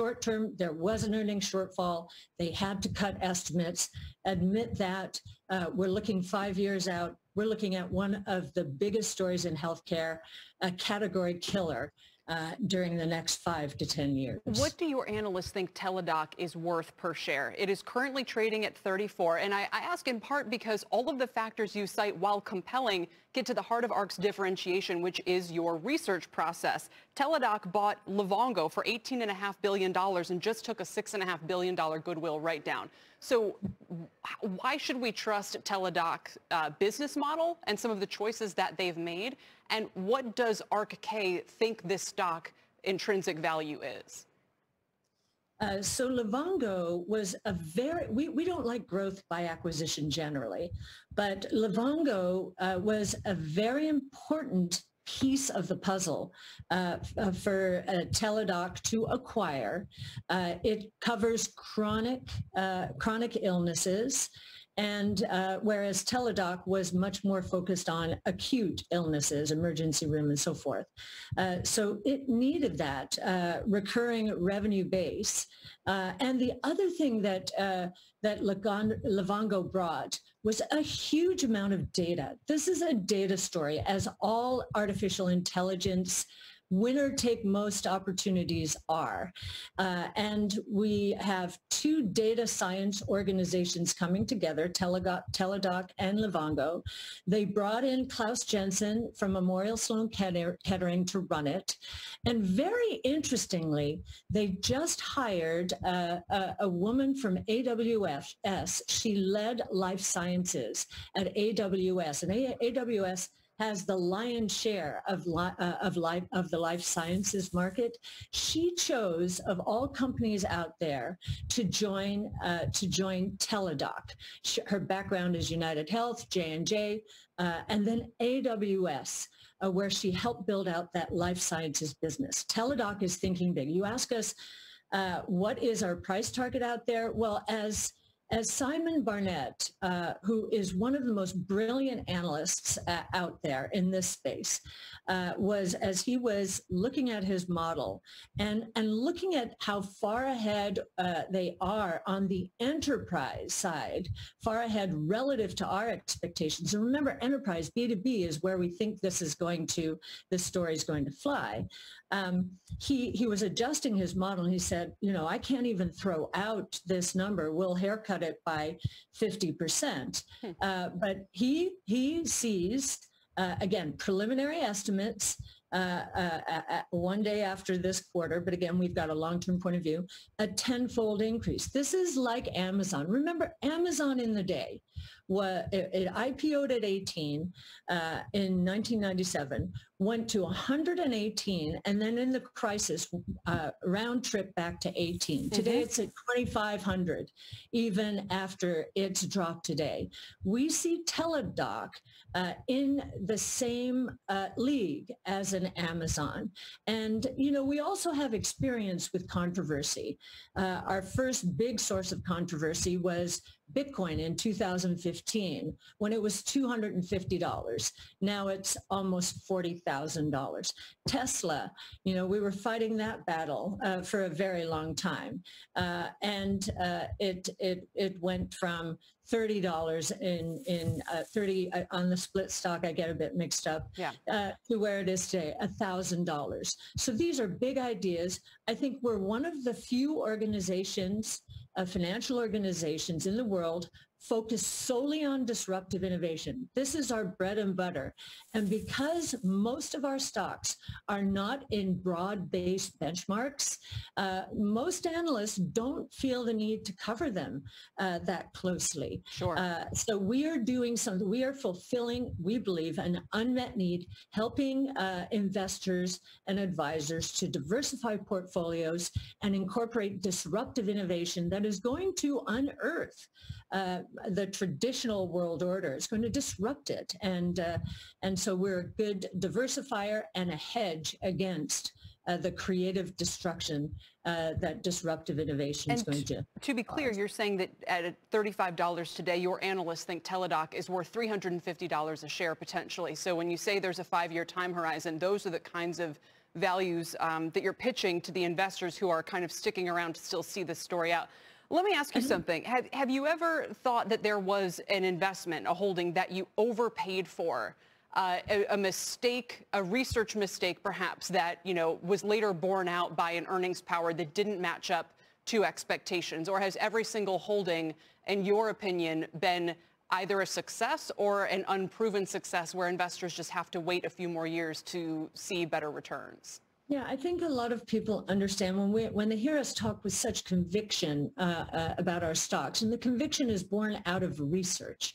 short term, there was an earnings shortfall. They had to cut estimates, admit that. Uh, we're looking five years out. We're looking at one of the biggest stories in healthcare, a category killer uh, during the next five to 10 years. What do your analysts think Teladoc is worth per share? It is currently trading at 34. And I, I ask in part because all of the factors you cite, while compelling, get to the heart of ARK's differentiation, which is your research process. Teladoc bought Livongo for $18.5 billion and just took a $6.5 billion goodwill write down. So why should we trust Teladoc's uh, business model and some of the choices that they've made? And what does ARK-K think this stock intrinsic value is? Uh, so Livongo was a very, we, we don't like growth by acquisition generally, but Livongo uh, was a very important piece of the puzzle uh, uh for uh, Teladoc to acquire. Uh, it covers chronic, chronic illnesses. And uh, whereas Teladoc was much more focused on acute illnesses, emergency room and so forth. Uh, so it needed that uh, recurring revenue base. And the other thing that, that Livongo brought was a huge amount of data. This is a data story as all artificial intelligence winner take most opportunities are. Uh, and we have two data science organizations coming together, Teladoc and Livongo. They brought in Claus Jensen from Memorial Sloan Kettering to run it. And very interestingly, they just hired a, a woman from AWS. She led life sciences at AWS. And AWS has the lion's share of, li- uh, of, life, of the life sciences market. She chose, of all companies out there, to join, uh, to join Teladoc. She, her background is United Health, J&J, uh, and then AWS. Uh, where she helped build out that life sciences business. Teladoc is thinking big. You ask us, uh, what is our price target out there? Well, as as Simon Barnett, uh, who is one of the most brilliant analysts uh, out there in this space, uh, was as he was looking at his model and, and looking at how far ahead uh, they are on the enterprise side, far ahead relative to our expectations. And remember, enterprise B2B is where we think this is going to, this story is going to fly um, he, he was adjusting his model and he said, you know, I can't even throw out this number. We'll haircut it by 50%. Hmm. Uh, but he, he sees, uh, again, preliminary estimates uh, uh, one day after this quarter, but again, we've got a long-term point of view, a tenfold increase. This is like Amazon. Remember, Amazon in the day was it, it IPO'd at 18 uh, in 1997, went to 118, and then in the crisis, uh, round trip back to 18. Mm-hmm. Today it's at 2,500, even after it's dropped today. We see Teladoc uh, in the same uh, league as an Amazon. And, you know, we also have experience with controversy. Uh, our first big source of controversy was Bitcoin in 2015 when it was $250. Now it's almost $40,000. Tesla, you know, we were fighting that battle uh, for a very long time. Uh, and uh, it, it, it went from $30 in, in uh, 30 uh, on the split stock, I get a bit mixed up, yeah. Uh, to where it is today, $1,000. So these are big ideas. I think we're one of the few organizations of financial organizations in the world focus solely on disruptive innovation. This is our bread and butter. And because most of our stocks are not in broad-based benchmarks, uh, most analysts don't feel the need to cover them uh, that closely. Sure. Uh, so we are doing something, we are fulfilling, we believe, an unmet need, helping uh, investors and advisors to diversify portfolios and incorporate disruptive innovation that is going to unearth uh, the traditional world order. It's going to disrupt it. And, uh, and so we're a good diversifier and a hedge against uh, the creative destruction uh, that disruptive innovation is going to. To be clear, cause. you're saying that at $35 today, your analysts think Teladoc is worth $350 a share potentially. So when you say there's a five-year time horizon, those are the kinds of values um, that you're pitching to the investors who are kind of sticking around to still see this story out. Let me ask you something. Have, have you ever thought that there was an investment, a holding that you overpaid for? Uh, a, a, mistake, a research mistake perhaps that, you know, was later borne out by an earnings power that didn't match up to expectations? Or has every single holding, in your opinion, been either a success or an unproven success where investors just have to wait a few more years to see better returns? Yeah, I think a lot of people understand when we when they hear us talk with such conviction uh, uh, about our stocks, and the conviction is born out of research.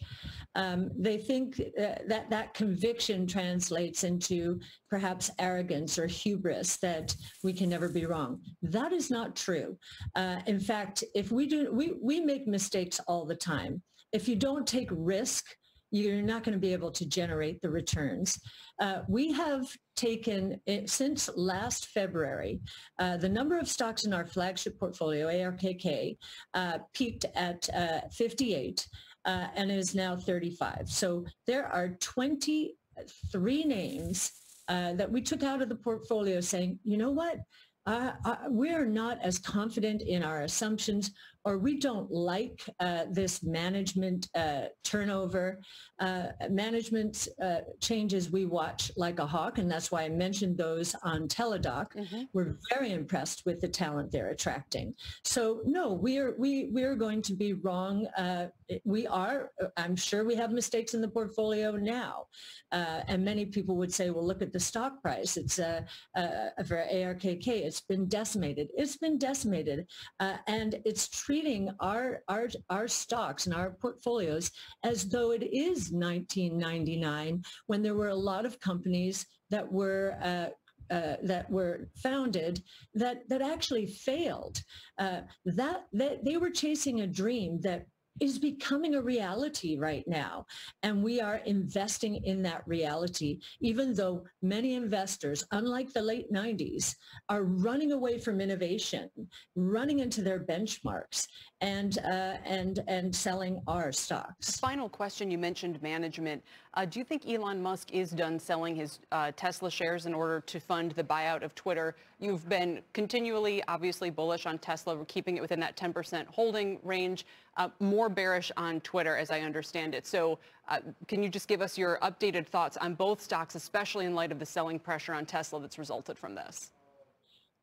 Um, they think uh, that that conviction translates into perhaps arrogance or hubris that we can never be wrong. That is not true. Uh, in fact, if we do, we we make mistakes all the time. If you don't take risk, you're not going to be able to generate the returns. Uh, we have taken, since last February, uh, the number of stocks in our flagship portfolio, ARKK, uh, peaked at uh, 58 uh, and is now 35. So there are 23 names uh, that we took out of the portfolio saying, you know what? we're not as confident in our assumptions or we don't like uh, this management uh, turnover. Uh, management uh, changes we watch like a hawk, and that's why I mentioned those on Teladoc. Mm-hmm. We're very impressed with the talent they're attracting. So no, we are we we are going to be wrong. Uh, we are. I'm sure we have mistakes in the portfolio now, uh, and many people would say, "Well, look at the stock price. It's uh, for ARKK. It's been decimated. It's been decimated, and it's." Treated treating our, our, our stocks and our portfolios as though it is 1999 when there were a lot of companies that were uh, uh, that were founded that that actually failed. Uh, that that they were chasing a dream that is becoming a reality right now. And we are investing in that reality, even though many investors, unlike the late 90s, are running away from innovation, running into their benchmarks and, uh, and, and selling our stocks. Final question, you mentioned management. Uh, do you think Elon Musk is done selling his uh, Tesla shares in order to fund the buyout of Twitter? You've been continually, obviously, bullish on Tesla, keeping it within that 10% holding range, more bearish on Twitter, as I understand it. So can you just give us your updated thoughts on both stocks, especially in light of the selling pressure on Tesla that's resulted from this?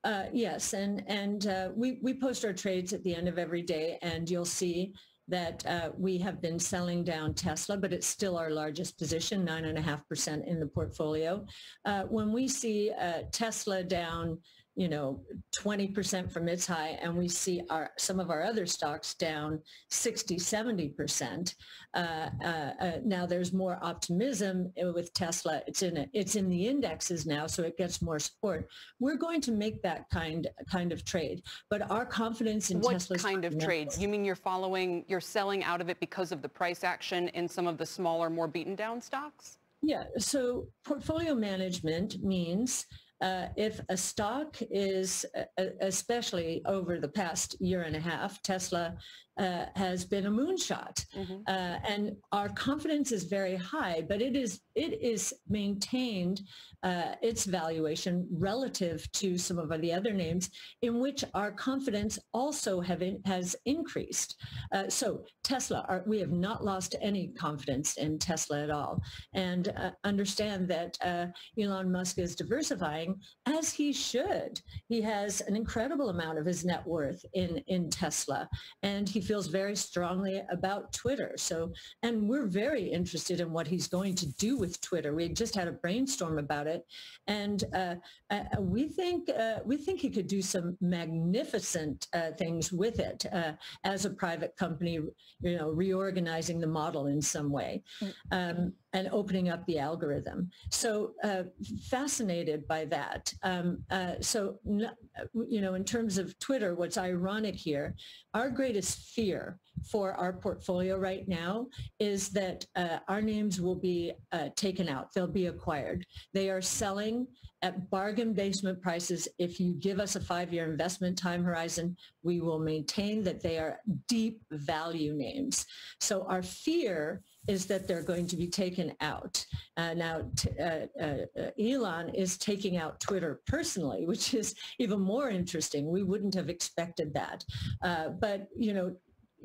Uh, yes, and and uh, we we post our trades at the end of every day, and you'll see that uh, we have been selling down Tesla, but it's still our largest position, 9.5% in the portfolio. Uh, when we see uh, Tesla down you know, 20% from its high, and we see our some of our other stocks down 60, 70%. Uh, uh, uh, now there's more optimism with Tesla. It's in it. It's in the indexes now, so it gets more support. We're going to make that kind kind of trade, but our confidence in what Tesla's kind of trades? You mean you're following, you're selling out of it because of the price action in some of the smaller, more beaten down stocks? Yeah. So portfolio management means uh, if a stock is, uh, especially over the past year and a half, Tesla uh, has been a moonshot, mm-hmm. uh, and our confidence is very high. But it is it is maintained uh, its valuation relative to some of the other names, in which our confidence also have in, has increased. Uh, so Tesla, our, we have not lost any confidence in Tesla at all, and uh, understand that uh, Elon Musk is diversifying as he should. He has an incredible amount of his net worth in in Tesla, and he feels very strongly about Twitter. So, and we're very interested in what he's going to do with Twitter. We just had a brainstorm about it, and uh, uh, we think uh, we think he could do some magnificent uh, things with it uh, as a private company. You know, reorganizing the model in some way. Mm. Um, and opening up the algorithm. So uh, fascinated by that. Um, uh, so, you know, in terms of Twitter, what's ironic here, our greatest fear for our portfolio right now is that uh, our names will be uh, taken out. They'll be acquired. They are selling at bargain basement prices. If you give us a five-year investment time horizon, we will maintain that they are deep value names. So our fear is that they're going to be taken out. Uh, now, uh, uh, Elon is taking out Twitter personally, which is even more interesting. We wouldn't have expected that. Uh, but, you know,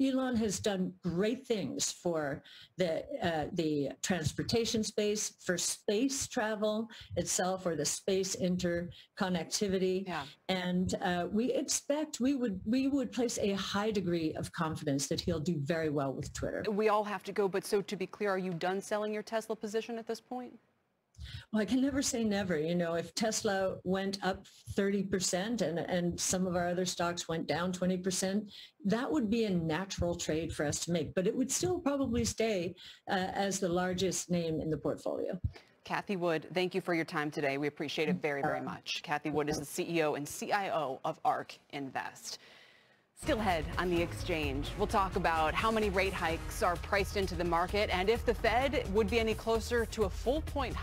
Elon has done great things for the uh, the transportation space, for space travel itself, or the space interconnectivity. Yeah. And uh, we expect we would we would place a high degree of confidence that he'll do very well with Twitter. We all have to go, but so to be clear, are you done selling your Tesla position at this point? Well, I can never say never. You know, if Tesla went up 30% and, and some of our other stocks went down 20%, that would be a natural trade for us to make. But it would still probably stay uh, as the largest name in the portfolio. Cathie Wood, thank you for your time today. We appreciate it very, very much. Cathie Wood is the CEO and CIO of ARK Invest. Still ahead on the exchange, we'll talk about how many rate hikes are priced into the market and if the Fed would be any closer to a full point